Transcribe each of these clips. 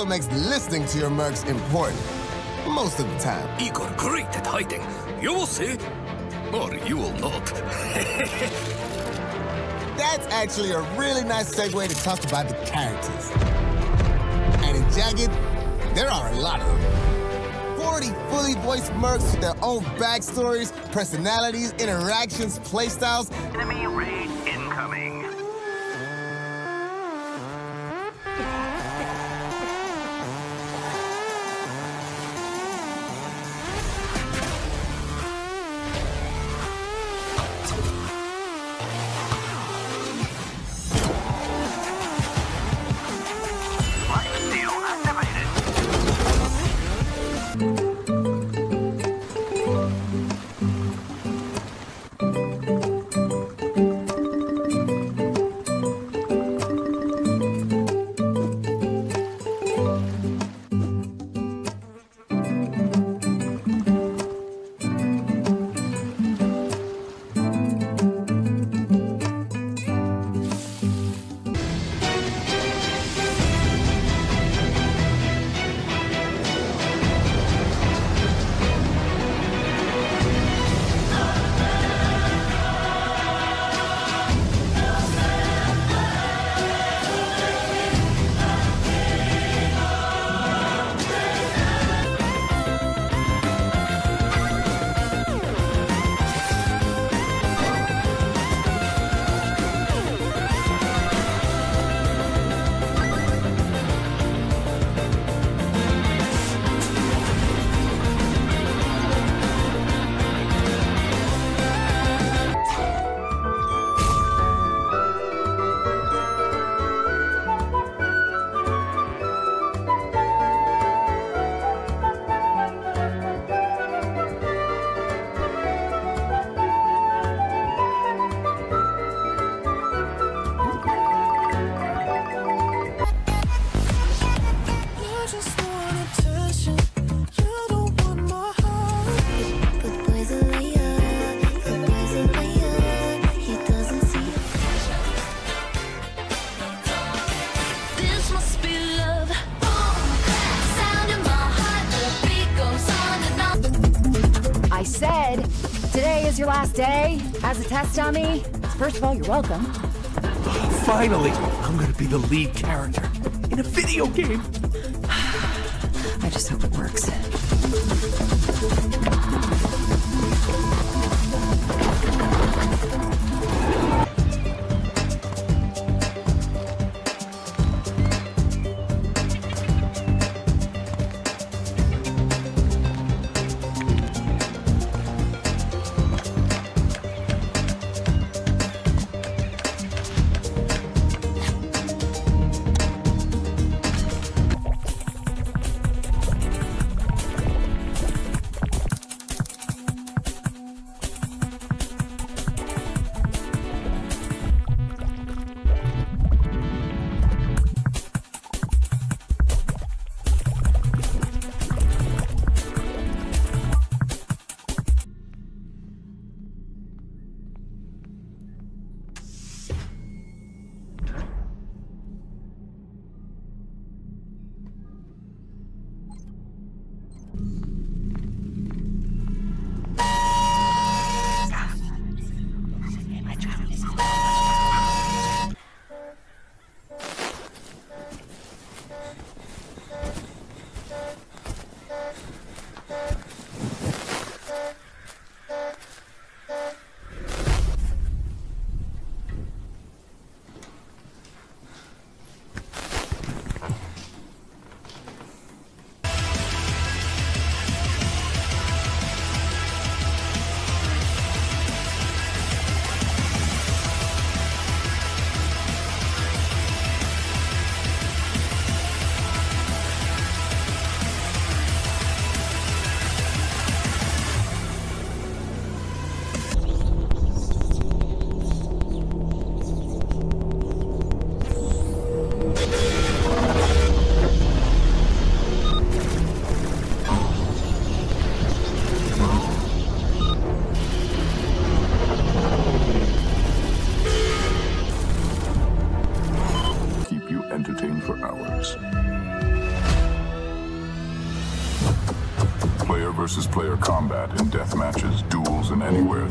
also makes listening to your mercs important. Most of the time. Igor great at hiding. You will see. Or you will not. That's actually a really nice segue to talk about the characters. And in Jagged, there are a lot of them. 40 fully voiced mercs with their own backstories, personalities, interactions, playstyles. Enemy raid incoming. Test dummy. First of all, you're welcome. Finally, I'm gonna be the lead character in a video game.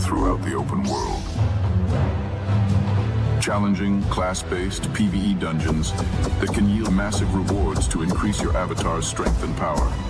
Throughout the open world. Challenging, class-based PvE dungeons that can yield massive rewards to increase your avatar's strength and power.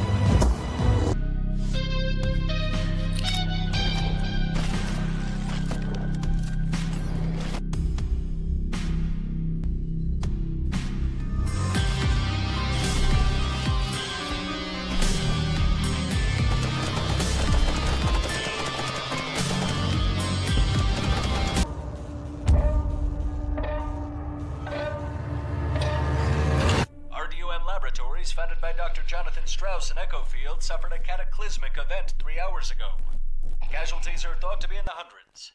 Laboratories, founded by Dr. Jonathan Strauss in Echo Field, suffered a cataclysmic event three hours ago. Casualties are thought to be in the hundreds.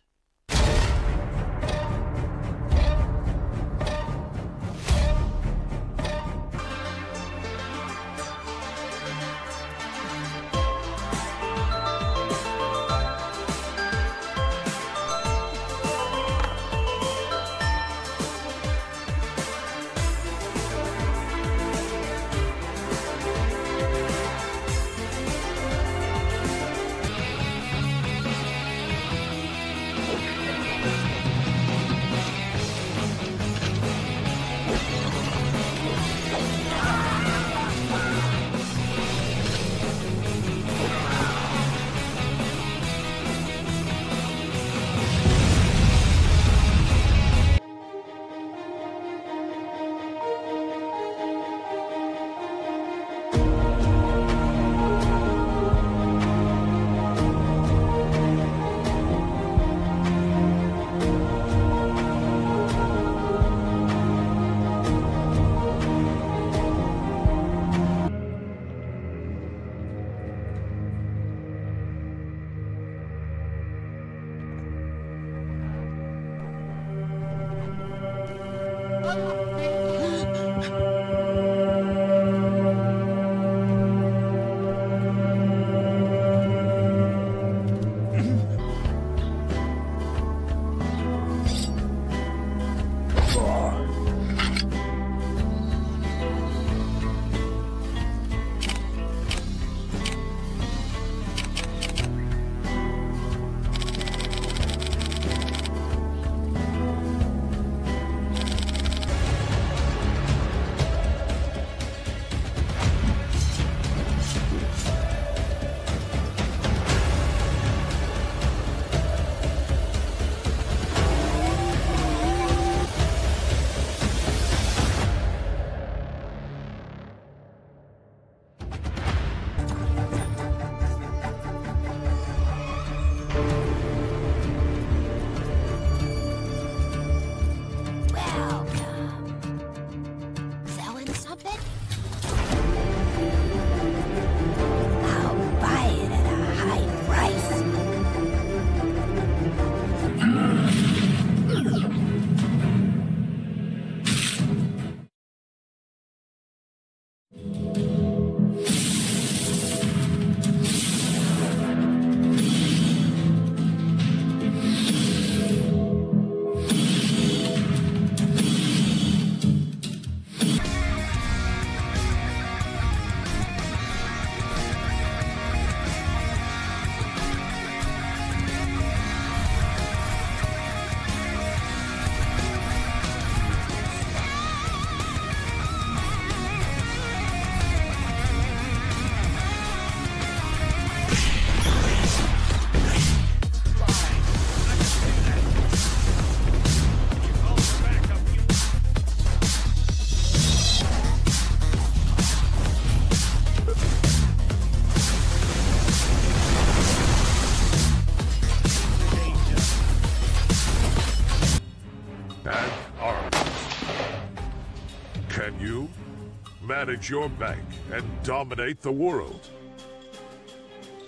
Manage your bank and dominate the world?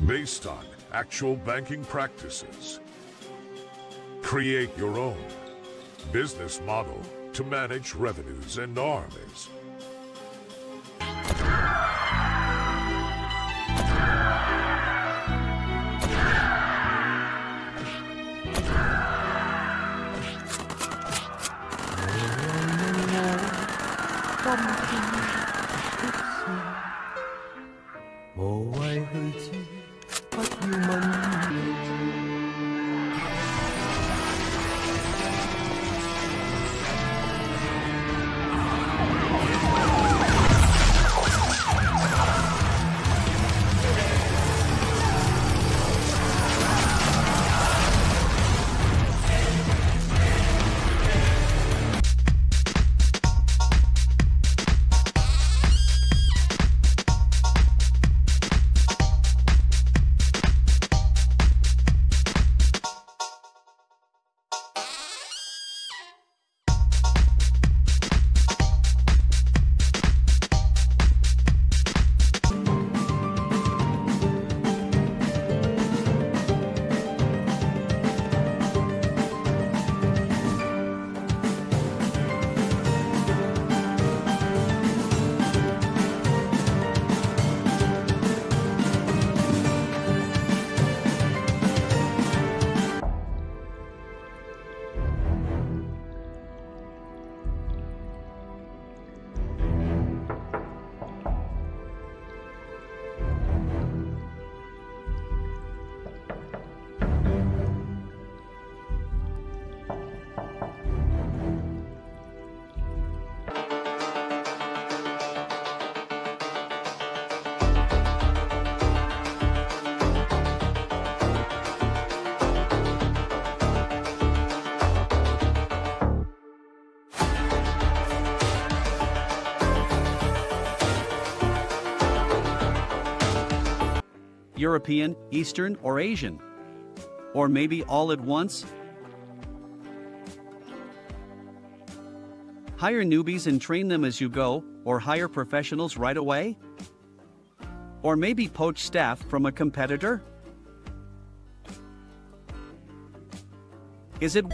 Based on actual banking practices. Create your own business model to manage revenues and armies. European, Eastern, or Asian? Or maybe all at once? Hire newbies and train them as you go, or hire professionals right away? Or maybe poach staff from a competitor? Is it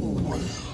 With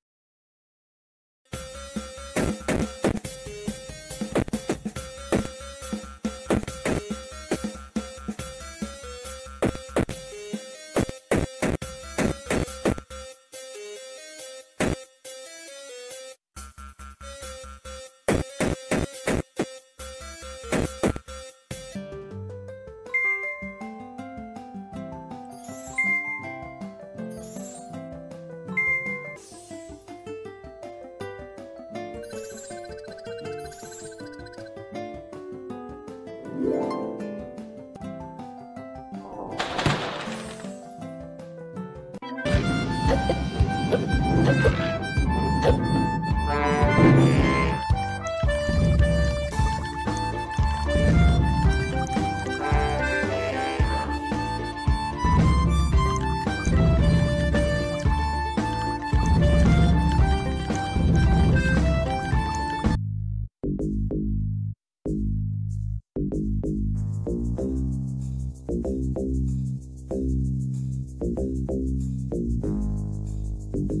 Thank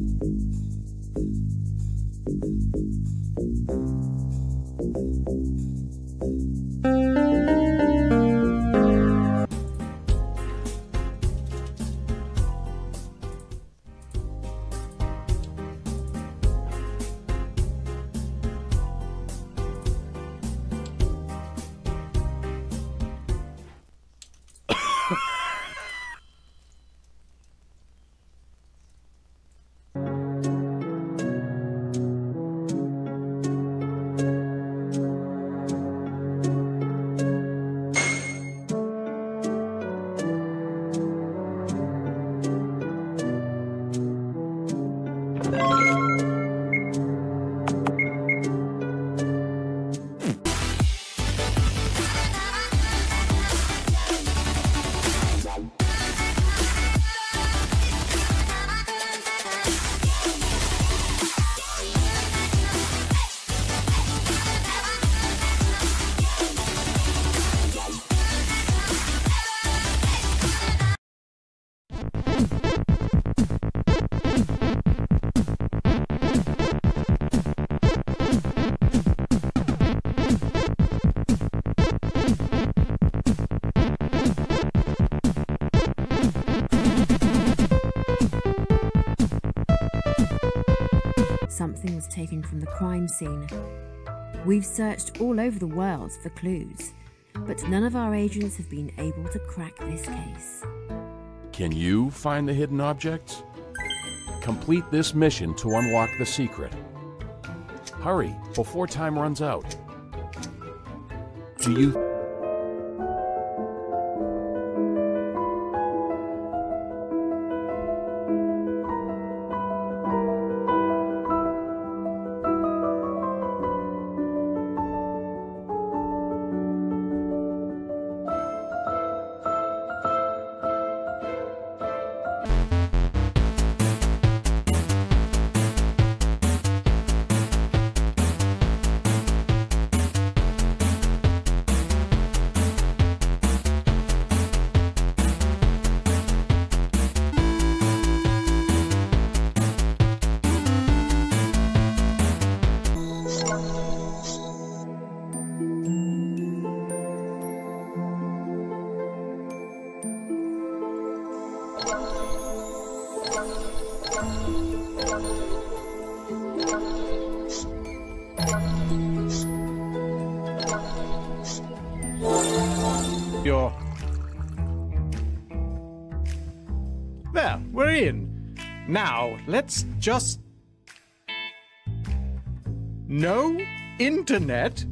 you. Something was taken from the crime scene. We've searched all over the world for clues, but none of our agents have been able to crack this case. Can you find the hidden objects? Complete this mission to unlock the secret. Hurry, before time runs out. Do you You're. There, we're in. Now, let's just. No internet?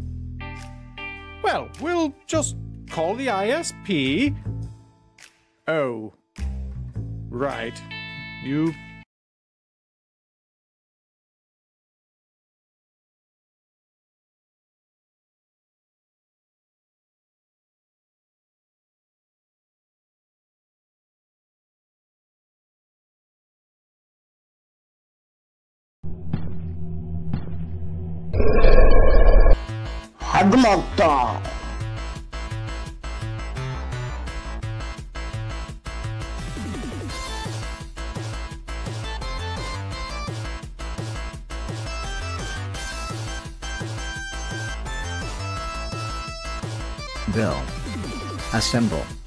Well, we'll just call the ISP. Oh. Right. You. Hagmata. Bill. Assemble.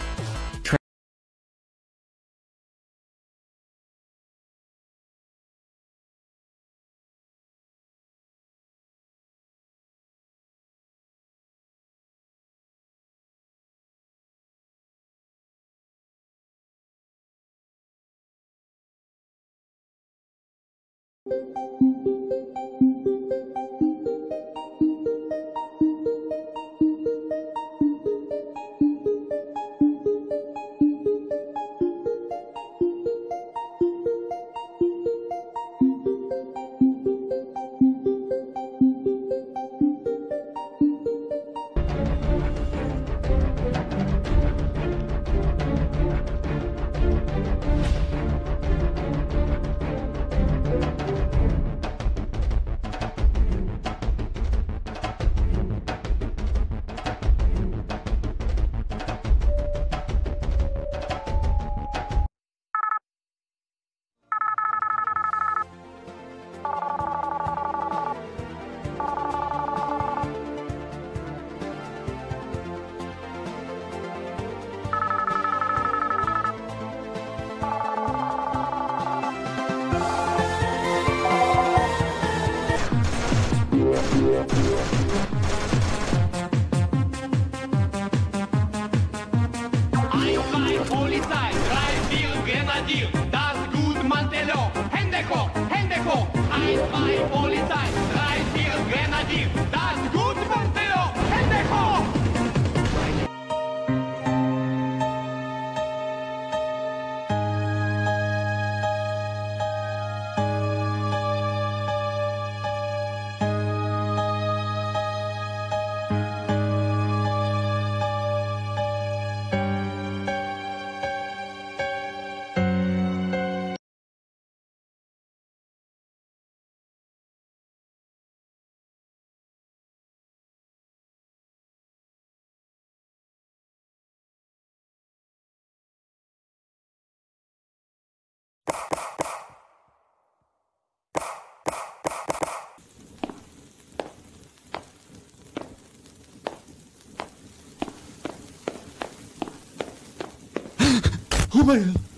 God.